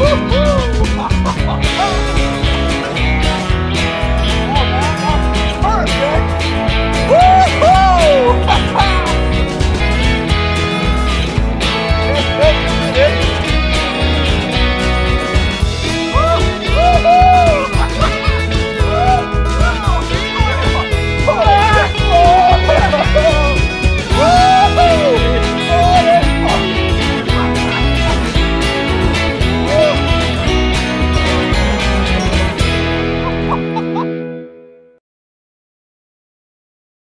Woo!